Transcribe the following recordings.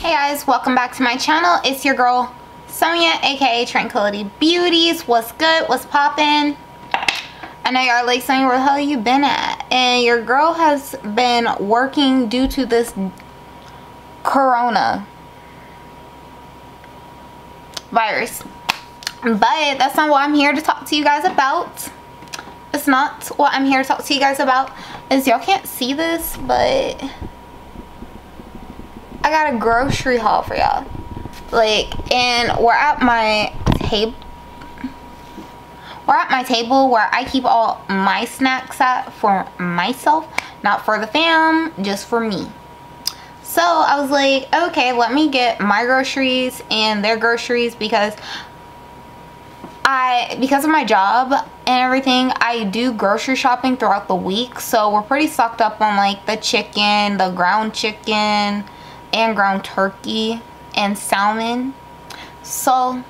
Hey guys, welcome back to my channel. It's your girl Sonia, aka Tranquility Beauties. What's good? What's poppin'? I know y'all like saying where the hell you been at? And your girl has been working due to this corona virus. But that's not what I'm here to talk to you guys about. It's not what I'm here to talk to you guys about. Is y'all can't see this, but I got a grocery haul for y'all. Like, and we're at my table. We're at my table where I keep all my snacks at for myself. Not for the fam, just for me. So I was like, okay, let me get my groceries and their groceries because I, because of my job and everything, I do grocery shopping throughout the week. So we're pretty stocked up on like the chicken, the ground chicken, and ground turkey and salmon. So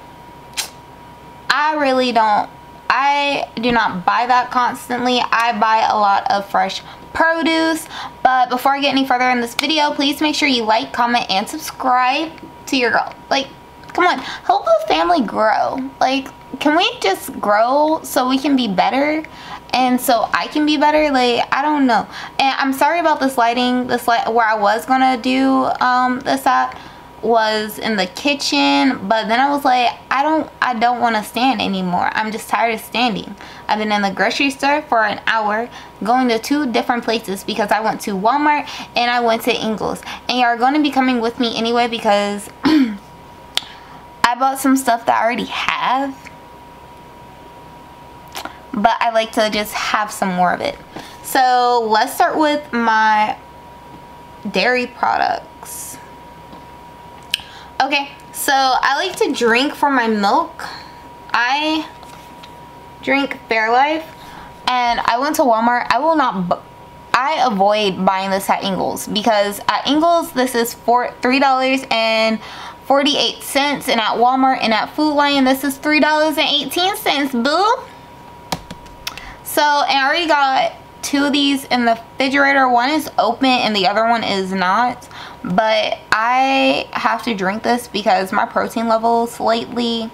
I really don't, I do not buy that constantly. I buy a lot of fresh produce. But before I get any further in this video, please make sure you like, comment, and subscribe to your girl. Like, come on, help the family grow. Like, can we just grow so we can be better? And so I can be better like I don't know. And I'm sorry about this lighting this light where I was gonna do um this at was in the kitchen but then I was like I don't I don't want to stand anymore. I'm just tired of standing. I've been in the grocery store for an hour going to two different places because I went to Walmart and I went to Ingles. And you're going to be coming with me anyway because I bought some stuff that I already have but I like to just have some more of it. So let's start with my dairy products. Okay, so I like to drink for my milk. I drink Fairlife and I went to Walmart. I will not, I avoid buying this at Ingles because at Ingles this is for $3 and 48 cents and at Walmart and at Food Lion this is $3.18 boo so, I already got two of these in the refrigerator. One is open and the other one is not. But I have to drink this because my protein levels lately...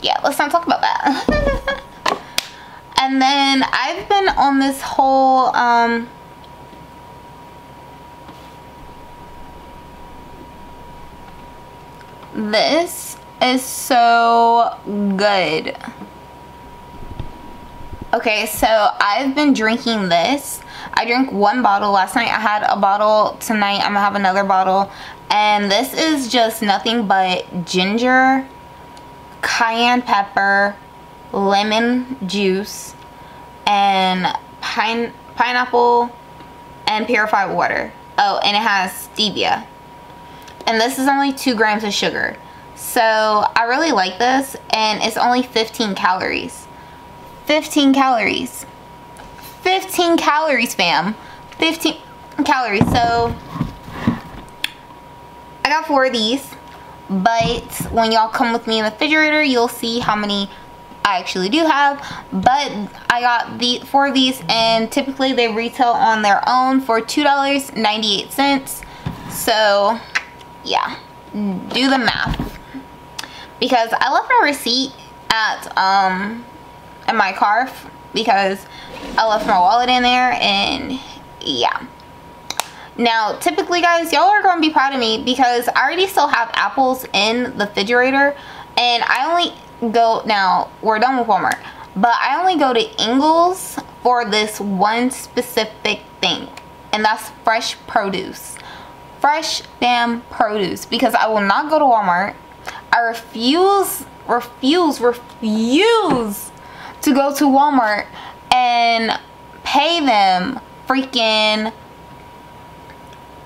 Yeah, let's not talk about that. and then I've been on this whole... Um, this is so good. Okay, so I've been drinking this. I drank one bottle last night. I had a bottle tonight. I'm gonna have another bottle. And this is just nothing but ginger, cayenne pepper, lemon juice, and pine pineapple and purified water. Oh, and it has stevia. And this is only two grams of sugar. So I really like this and it's only 15 calories. 15 calories. 15 calories, fam. 15 calories. So, I got four of these. But when y'all come with me in the refrigerator, you'll see how many I actually do have. But I got the four of these, and typically they retail on their own for $2.98. So, yeah. Do the math. Because I left my receipt at um in my car because I left my wallet in there and yeah. Now, typically guys, y'all are going to be proud of me because I already still have apples in the refrigerator and I only go, now we're done with Walmart, but I only go to Ingles for this one specific thing and that's fresh produce. Fresh damn produce because I will not go to Walmart. I refuse, refuse, refuse to go to Walmart and pay them freaking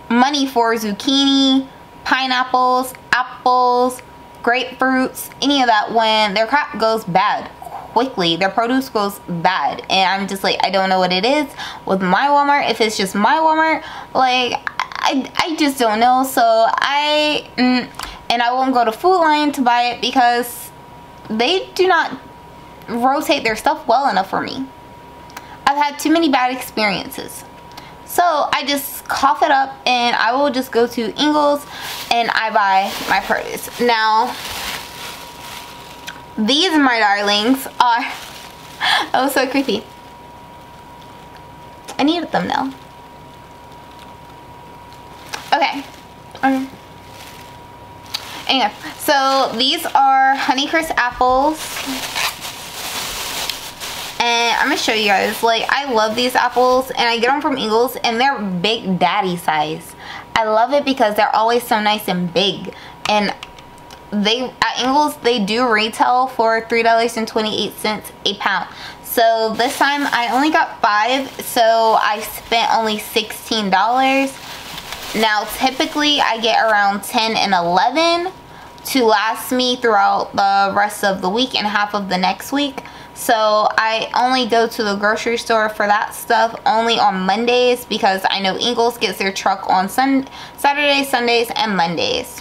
money for zucchini, pineapples, apples, grapefruits, any of that when their crop goes bad quickly. Their produce goes bad. And I'm just like, I don't know what it is with my Walmart. If it's just my Walmart, like, I, I just don't know. So I, mm, and I won't go to Food Lion to buy it because they do not rotate their stuff well enough for me. I've had too many bad experiences. So I just cough it up and I will just go to Ingles and I buy my produce. Now, these, my darlings, are, oh, so creepy. I need a thumbnail. Okay. Um, anyway, so these are Honeycrisp apples. And I'm going to show you guys. Like, I love these apples. And I get them from Ingles. And they're big daddy size. I love it because they're always so nice and big. And they at Ingles, they do retail for $3.28 a pound. So this time I only got five. So I spent only $16. Now, typically I get around 10 and 11 to last me throughout the rest of the week and half of the next week. So I only go to the grocery store for that stuff only on Mondays because I know Ingles gets their truck on sun Saturdays, Sundays, and Mondays.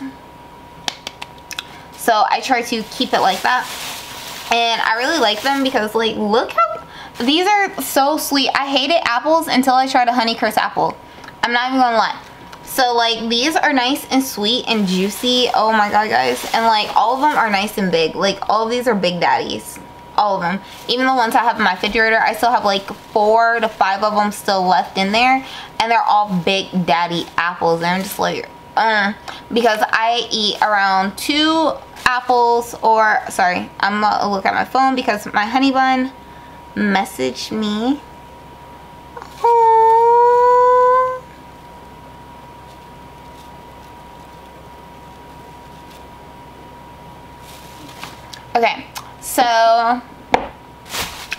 So I try to keep it like that. And I really like them because like look how these are so sweet. I hated apples until I tried a Honeycrisp apple. I'm not even gonna lie. So like these are nice and sweet and juicy. Oh my god guys. And like all of them are nice and big. Like all of these are big daddies. All of them. Even the ones I have in my refrigerator, I still have like four to five of them still left in there. And they're all big daddy apples. And I'm just like, uh, because I eat around two apples or, sorry, I'm gonna look at my phone because my honey bun messaged me. Okay, so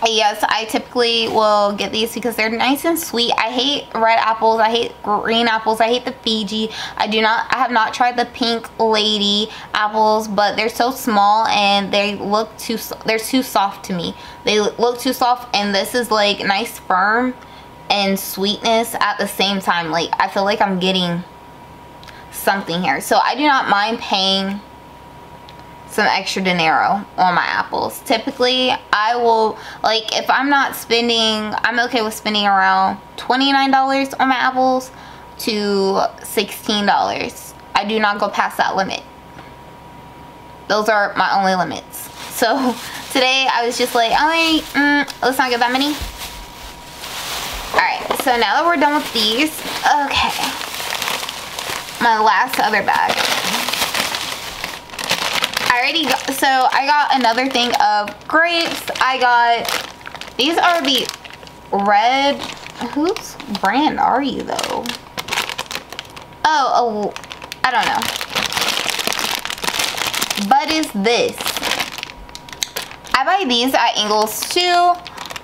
yes, I typically will get these because they're nice and sweet. I hate red apples. I hate green apples. I hate the Fuji. I do not, I have not tried the pink lady apples, but they're so small and they look too, they're too soft to me. They look too soft and this is like nice firm and sweetness at the same time. Like I feel like I'm getting something here. So I do not mind paying some extra dinero on my apples. Typically, I will, like, if I'm not spending, I'm okay with spending around $29 on my apples to $16. I do not go past that limit. Those are my only limits. So, today I was just like, alright, mm, let's not get that many. Alright, so now that we're done with these, okay. My last other bag. I already got, so I got another thing of grapes. I got, these are the red, whose brand are you though? Oh, oh, I don't know. But is this? I buy these at Ingles too.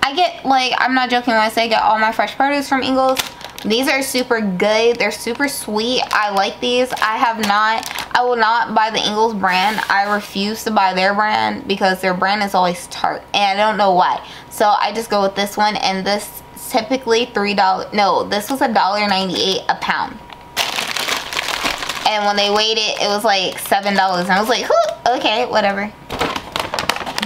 I get like, I'm not joking when I say I get all my fresh produce from Ingles. These are super good. They're super sweet. I like these. I have not, I will not buy the Ingles brand. I refuse to buy their brand because their brand is always tart. And I don't know why. So I just go with this one. And this typically $3. No, this was a $1.98 a pound. And when they weighed it, it was like $7. And I was like, okay, whatever.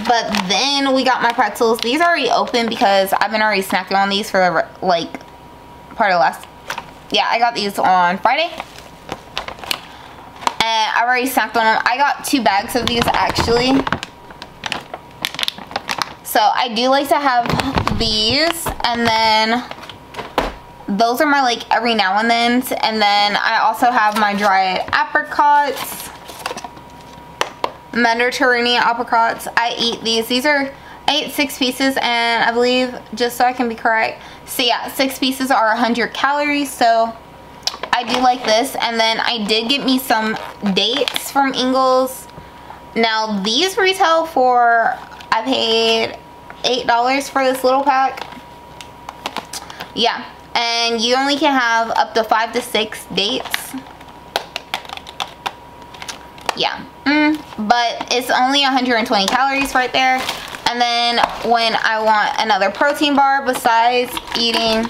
But then we got my pretzels. These are already open because I've been already snacking on these for like part of last yeah I got these on Friday and I already snacked on them I got two bags of these actually. So I do like to have these and then those are my like every now and then. And then I also have my dried apricots Mediterranean apricots. I eat these. These are I ate six pieces and I believe just so I can be correct so yeah, six pieces are 100 calories. So I do like this. And then I did get me some dates from Ingles. Now these retail for, I paid $8 for this little pack. Yeah, and you only can have up to five to six dates. Yeah, mm, but it's only 120 calories right there. And then when I want another protein bar besides eating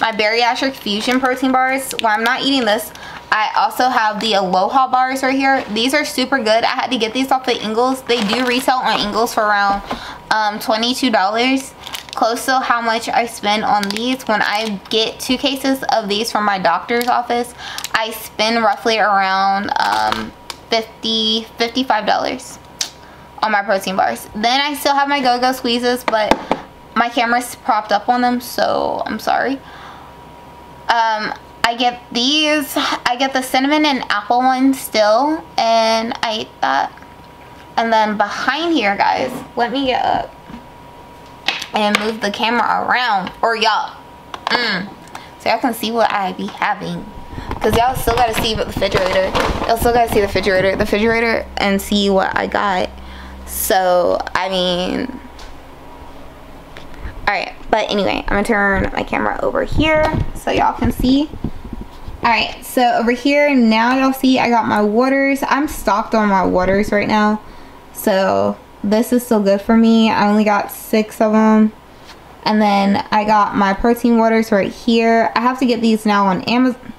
my bariatric fusion protein bars, when I'm not eating this, I also have the Aloha bars right here. These are super good. I had to get these off the Ingles. They do retail on Ingles for around um, $22. close to how much I spend on these. When I get two cases of these from my doctor's office, I spend roughly around um, 50 $55 on my protein bars. Then I still have my Go-Go Squeezes, but my camera's propped up on them, so I'm sorry. Um, I get these. I get the cinnamon and apple one still, and I ate that. And then behind here, guys, let me get up and move the camera around. Or y'all, mm, so y'all can see what I be having. Because y'all still got to see the refrigerator. Y'all still got to see the refrigerator, the refrigerator, and see what I got. So, I mean... Alright, but anyway, I'm to turn my camera over here so y'all can see. Alright, so over here, now y'all see I got my waters. I'm stocked on my waters right now. So, this is still good for me. I only got six of them. And then I got my protein waters right here. I have to get these now on Amazon.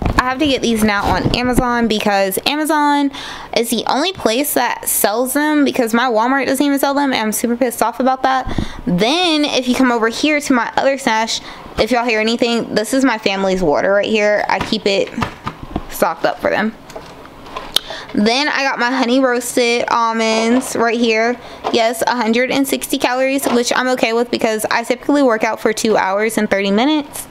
I have to get these now on Amazon because Amazon is the only place that sells them because my Walmart doesn't even sell them and I'm super pissed off about that. Then if you come over here to my other stash, if y'all hear anything, this is my family's water right here. I keep it stocked up for them. Then I got my honey roasted almonds right here. Yes, 160 calories, which I'm okay with because I typically work out for two hours and 30 minutes.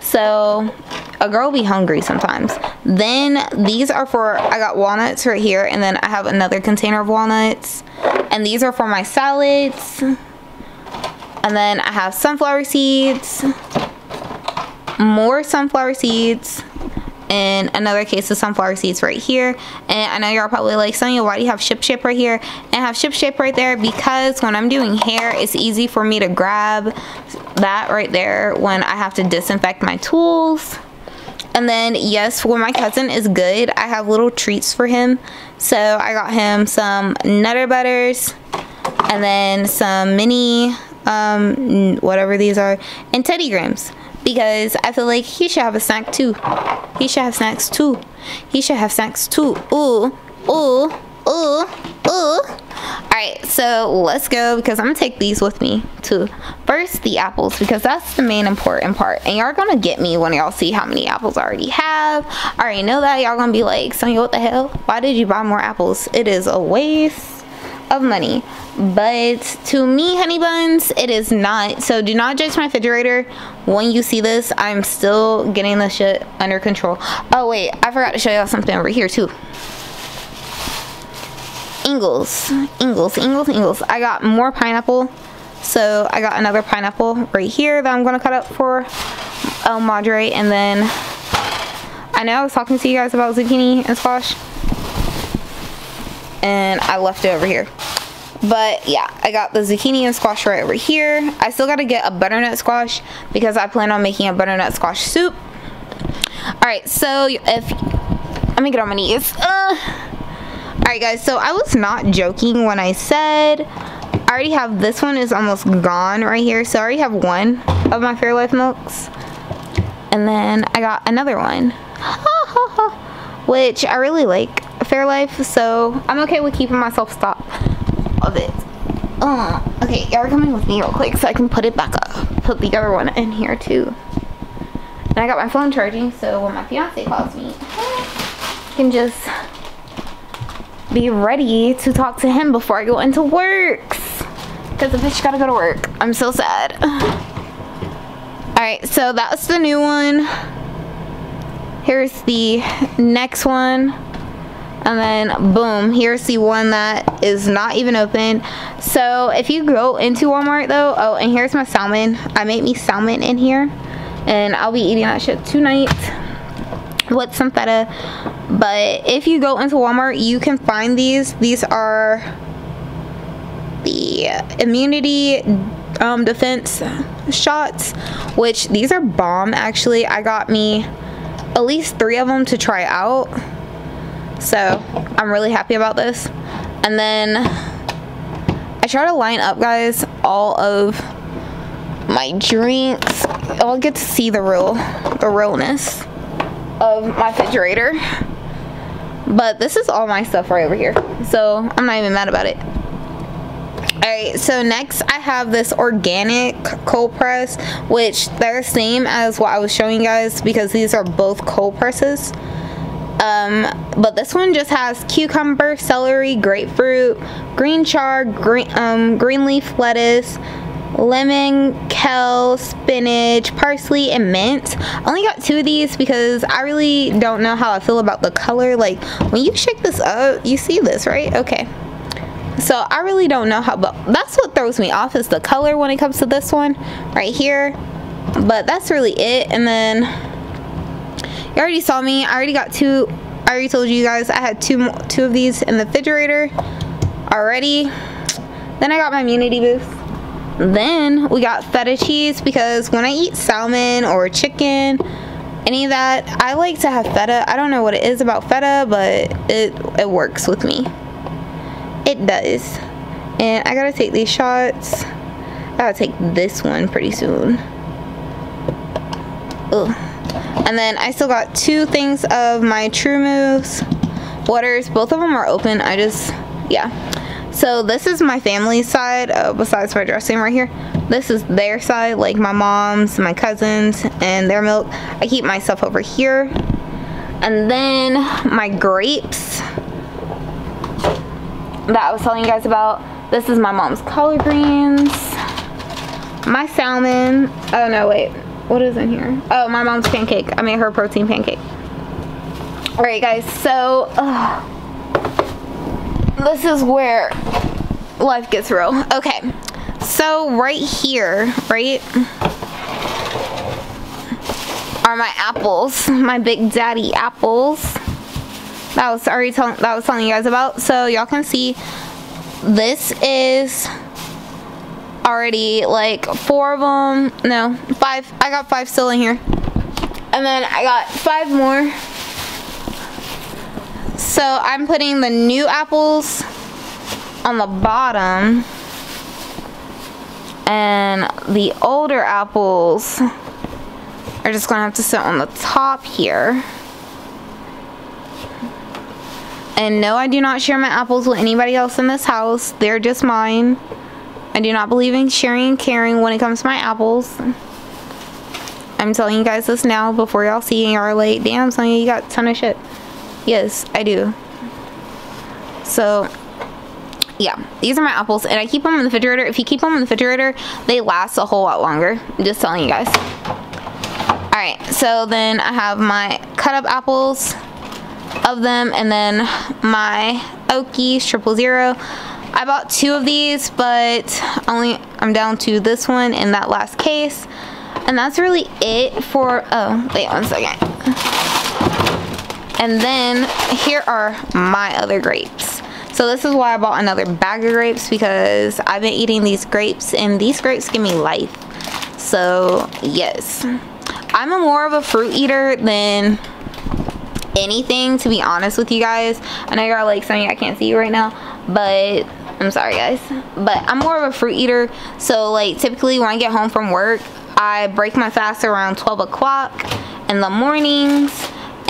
So a girl be hungry sometimes. Then these are for, I got walnuts right here and then I have another container of walnuts. And these are for my salads. And then I have sunflower seeds, more sunflower seeds, and another case of sunflower seeds right here. And I know y'all probably like, Sonia, why do you have Ship Shape right here? And I have Ship Shape right there because when I'm doing hair, it's easy for me to grab that right there when I have to disinfect my tools. And then, yes, when my cousin is good, I have little treats for him. So I got him some Nutter Butters and then some mini, um, whatever these are, and Teddy Grahams because I feel like he should have a snack too. He should have snacks too. He should have snacks too. Ooh, ooh, ooh, ooh. Alright, so let's go because I'm gonna take these with me to First, the apples because that's the main important part. And y'all gonna get me when y'all see how many apples I already have. I already know that. Y'all gonna be like, Sonya, what the hell? Why did you buy more apples? It is a waste of money but to me honey buns it is not so do not judge my refrigerator when you see this i'm still getting the shit under control oh wait i forgot to show y'all something over here too ingles ingles ingles ingles i got more pineapple so i got another pineapple right here that i'm gonna cut up for el madre and then i know i was talking to you guys about zucchini and squash and I left it over here. But yeah, I got the zucchini and squash right over here. I still got to get a butternut squash because I plan on making a butternut squash soup. Alright, so if... Let me get on my knees. Uh, Alright guys, so I was not joking when I said I already have this one is almost gone right here. So I already have one of my Fairlife milks. And then I got another one. Which I really like. Fairlife, so I'm okay with keeping myself stock of it. Uh, okay, y'all are coming with me real quick so I can put it back up. Put the other one in here too. And I got my phone charging, so when my fiance calls me, I can just be ready to talk to him before I go into work. Because the bitch gotta go to work. I'm so sad. Alright, so that's the new one. Here's the next one and then boom here's the one that is not even open so if you go into Walmart though oh and here's my salmon I made me salmon in here and I'll be eating that shit tonight with some feta but if you go into Walmart you can find these these are the immunity um, defense shots which these are bomb actually I got me at least three of them to try out so I'm really happy about this. And then I try to line up, guys, all of my drinks. I'll get to see the real, the realness of my refrigerator. But this is all my stuff right over here. So I'm not even mad about it. Alright, so next I have this organic cold press, which they're the same as what I was showing you guys because these are both cold presses. Um, but this one just has cucumber, celery, grapefruit, green chard, green, um, green leaf lettuce, lemon, kale, spinach, parsley, and mint. I only got two of these because I really don't know how I feel about the color. Like, when you shake this up, you see this, right? Okay. So, I really don't know how, but that's what throws me off is the color when it comes to this one right here. But that's really it. And then, you already saw me. I already got two. I already told you guys I had two, two of these in the refrigerator already. Then I got my immunity boost. Then we got feta cheese because when I eat salmon or chicken, any of that, I like to have feta. I don't know what it is about feta, but it, it works with me. It does. And I gotta take these shots. I gotta take this one pretty soon. Ugh. And then I still got two things of my True Moves waters. Both of them are open. I just, yeah. So this is my family side, uh, besides my dressing right here. This is their side, like my mom's, my cousins, and their milk. I keep my stuff over here. And then my grapes that I was telling you guys about. This is my mom's collard greens. My salmon. Oh no, wait. What is in here? Oh, my mom's pancake. I made her protein pancake. Alright guys, so... Uh, this is where life gets real. Okay, so right here, right, are my apples, my big daddy apples. That was already telling that was telling you guys about. So y'all can see this is already like four of them. No, five. I got five still in here. And then I got five more so I'm putting the new apples on the bottom and the older apples are just gonna have to sit on the top here. And no, I do not share my apples with anybody else in this house. They're just mine. I do not believe in sharing and caring when it comes to my apples. I'm telling you guys this now before y'all see and y'all like, damn, Sonya, you got a ton of shit. Yes, I do. So, yeah, these are my apples, and I keep them in the refrigerator. If you keep them in the refrigerator, they last a whole lot longer. I'm just telling you guys. Alright, so then I have my cut up apples of them, and then my Oikos triple zero. I bought two of these, but only I'm down to this one in that last case. And that's really it for, oh, wait one second. And then here are my other grapes. So this is why I bought another bag of grapes because I've been eating these grapes and these grapes give me life. So yes, I'm a more of a fruit eater than anything to be honest with you guys. I know you're like saying I can't see you right now, but I'm sorry guys. But I'm more of a fruit eater. So like typically when I get home from work, I break my fast around 12 o'clock in the mornings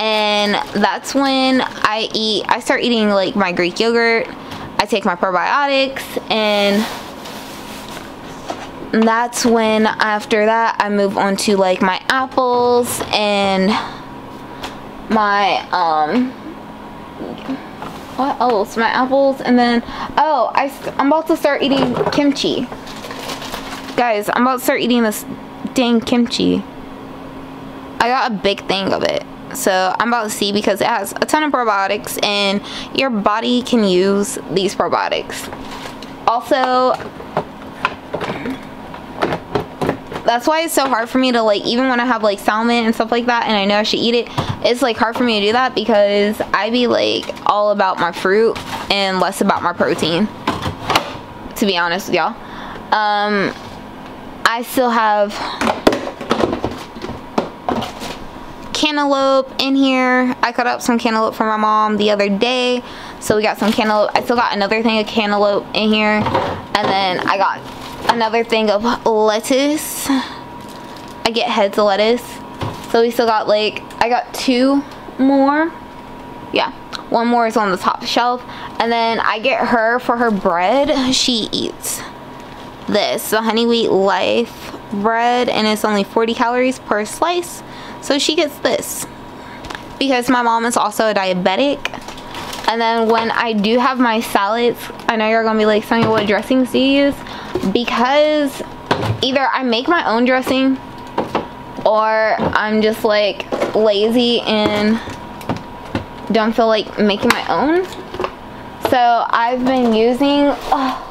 and that's when I eat I start eating like my Greek yogurt. I take my probiotics and that's when after that I move on to like my apples and my um what else? My apples and then oh I, I'm about to start eating kimchi. Guys I'm about to start eating this dang kimchi. I got a big thing of it so I'm about to see because it has a ton of probiotics and your body can use these probiotics. Also that's why it's so hard for me to like even when I have like salmon and stuff like that and I know I should eat it it's like hard for me to do that because I be like all about my fruit and less about my protein to be honest with y'all. Um I still have cantaloupe in here. I cut up some cantaloupe for my mom the other day. So we got some cantaloupe. I still got another thing of cantaloupe in here. And then I got another thing of lettuce. I get heads of lettuce. So we still got like, I got two more. Yeah. one more is on the top shelf and then I get her for her bread she eats this the honey wheat life bread and it's only 40 calories per slice so she gets this because my mom is also a diabetic and then when I do have my salads I know you're gonna be like Sonia what dressings do you use because either I make my own dressing or I'm just like lazy and don't feel like making my own. So I've been using, oh,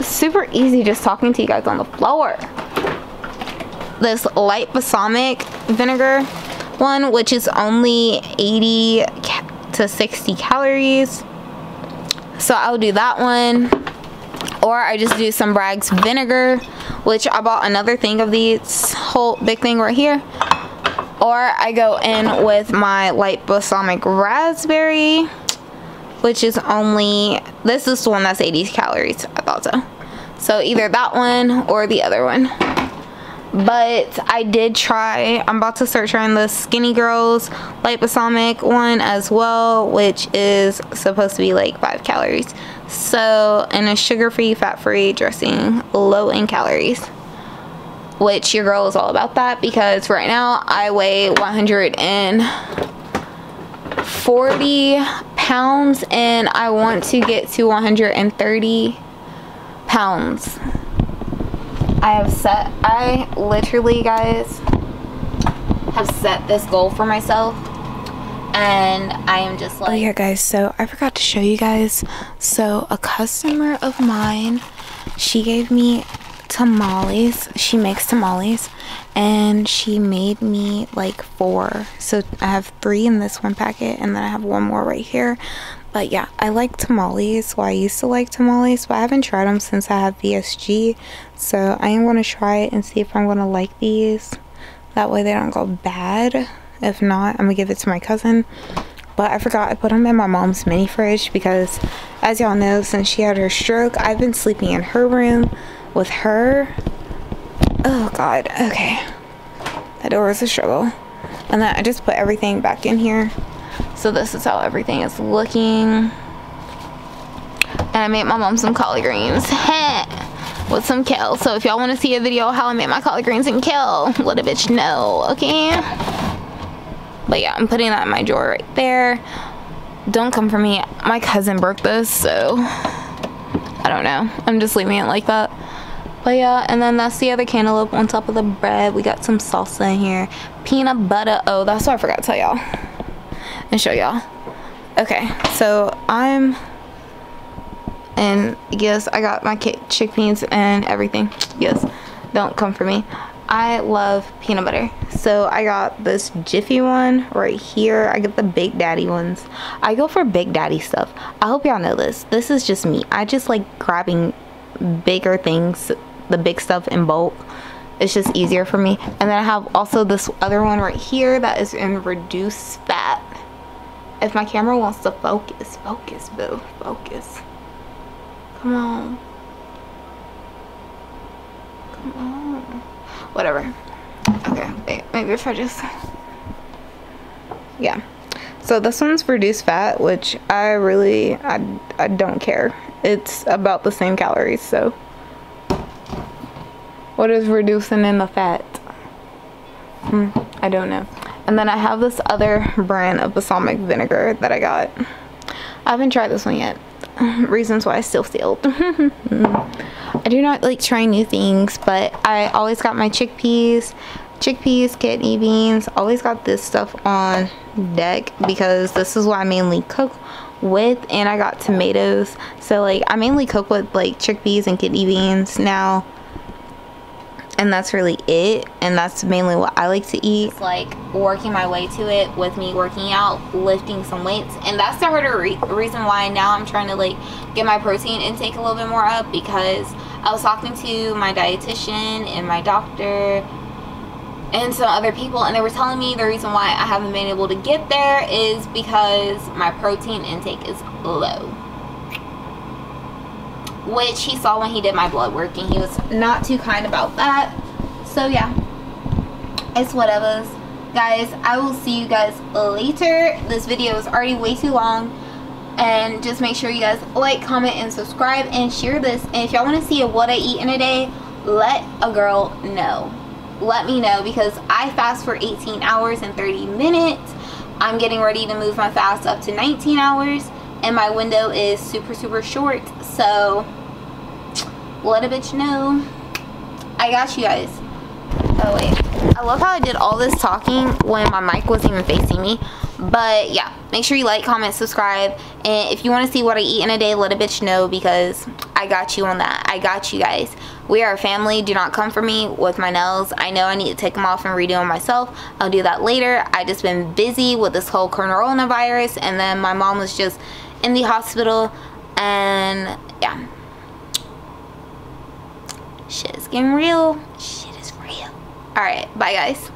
super easy just talking to you guys on the floor. This light balsamic vinegar one, which is only 80 to 60 calories. So I'll do that one. Or I just do some Bragg's vinegar, which I bought another thing of these whole big thing right here or I go in with my light balsamic raspberry which is only this is the one that's 80 calories I thought so so either that one or the other one but I did try I'm about to start trying the skinny girls light balsamic one as well which is supposed to be like five calories so and a sugar-free fat-free dressing low in calories which your girl is all about that because right now I weigh 140 pounds and I want to get to 130 pounds. I have set, I literally guys have set this goal for myself and I am just like oh yeah guys so I forgot to show you guys so a customer of mine she gave me tamales. She makes tamales and she made me like four. So I have three in this one packet and then I have one more right here. But yeah, I like tamales. Well, I used to like tamales, but I haven't tried them since I have VSG. So I am going to try it and see if I'm going to like these. That way they don't go bad. If not, I'm going to give it to my cousin. But I forgot I put them in my mom's mini fridge because as y'all know, since she had her stroke, I've been sleeping in her room with her. Oh god, okay. That door is a struggle. And then I just put everything back in here. So this is how everything is looking. And I made my mom some collard greens. with some kale. So if y'all want to see a video how I made my collard greens and kale, let a bitch know, okay? But yeah, I'm putting that in my drawer right there. Don't come for me. My cousin broke this, so I don't know. I'm just leaving it like that. But yeah, and then that's the other cantaloupe on top of the bread. We got some salsa in here. Peanut butter. Oh, that's what I forgot to tell y'all. And show y'all. Okay, so I'm... And yes, I got my chickpeas and everything. Yes, don't come for me. I love peanut butter. So I got this Jiffy one right here. I get the Big Daddy ones. I go for Big Daddy stuff. I hope y'all know this. This is just me. I just like grabbing bigger things the big stuff in bulk it's just easier for me and then I have also this other one right here that is in reduced fat if my camera wants to focus focus boo focus. Come on. Come on. Whatever. Okay wait, maybe if I just yeah. So this one's reduced fat which I really I, I don't care. It's about the same calories so. What is reducing in the fat? Hmm, I don't know. And then I have this other brand of balsamic vinegar that I got. I haven't tried this one yet. Reasons why I still sealed. Mm. I do not like trying new things, but I always got my chickpeas, chickpeas, kidney beans. Always got this stuff on deck because this is what I mainly cook with and I got tomatoes so like I mainly cook with like chickpeas and kidney beans now and that's really it and that's mainly what I like to eat. It's like working my way to it with me working out lifting some weights and that's the harder re reason why now I'm trying to like get my protein intake a little bit more up because I was talking to my dietitian and my doctor and some other people and they were telling me the reason why I haven't been able to get there is because my protein intake is low which he saw when he did my blood work and he was not too kind about that so yeah it's whatever guys, I will see you guys later. This video is already way too long. And just make sure you guys like, comment, and subscribe, and share this. And if y'all want to see what I eat in a day, let a girl know. Let me know because I fast for 18 hours and 30 minutes. I'm getting ready to move my fast up to 19 hours. And my window is super, super short. So, let a bitch know. I got you guys. Oh, wait. I love how I did all this talking when my mic wasn't even facing me. But yeah, make sure you like, comment, subscribe. And if you want to see what I eat in a day, let a bitch know because I got you on that. I got you guys. We are a family. Do not come for me with my nails. I know I need to take them off and redo them myself. I'll do that later. I just been busy with this whole coronavirus. And then my mom was just in the hospital. And yeah. Shit is getting real. Shit is real. Alright, bye guys.